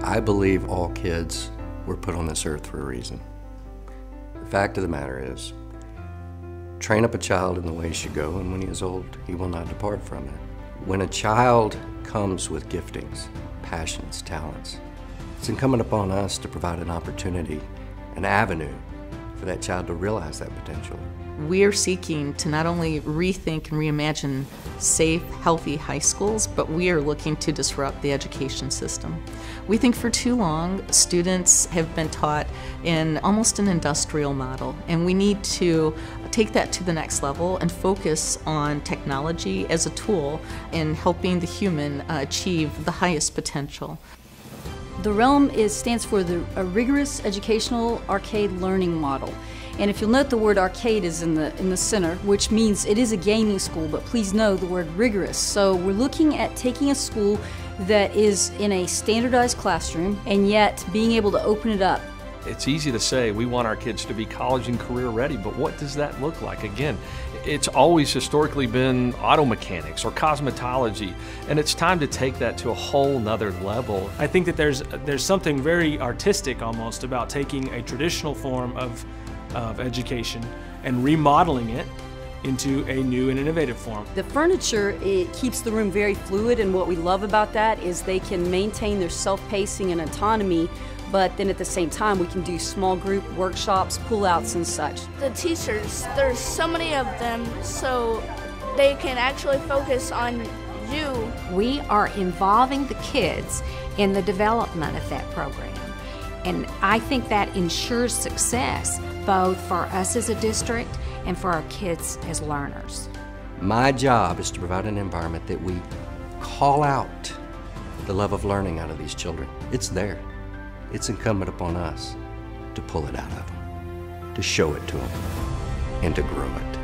I believe all kids were put on this earth for a reason. The fact of the matter is, train up a child in the way he should go, and when he is old, he will not depart from it. When a child comes with giftings, passions, talents, it's incumbent upon us to provide an opportunity, an avenue for that child to realize that potential. We are seeking to not only rethink and reimagine safe, healthy high schools, but we are looking to disrupt the education system. We think for too long students have been taught in almost an industrial model, and we need to take that to the next level and focus on technology as a tool in helping the human uh, achieve the highest potential. The REALM is, stands for the a rigorous educational arcade learning model. And if you'll note the word arcade is in the in the center, which means it is a gaming school, but please know the word rigorous. So we're looking at taking a school that is in a standardized classroom and yet being able to open it up it's easy to say we want our kids to be college and career ready, but what does that look like? Again, it's always historically been auto mechanics or cosmetology, and it's time to take that to a whole nother level. I think that there's there's something very artistic almost about taking a traditional form of of education and remodeling it into a new and innovative form. The furniture, it keeps the room very fluid and what we love about that is they can maintain their self-pacing and autonomy but then at the same time we can do small group workshops, pull-outs and such. The teachers, there's so many of them so they can actually focus on you. We are involving the kids in the development of that program. And I think that ensures success both for us as a district and for our kids as learners. My job is to provide an environment that we call out the love of learning out of these children. It's there. It's incumbent upon us to pull it out of them, to show it to them, and to grow it.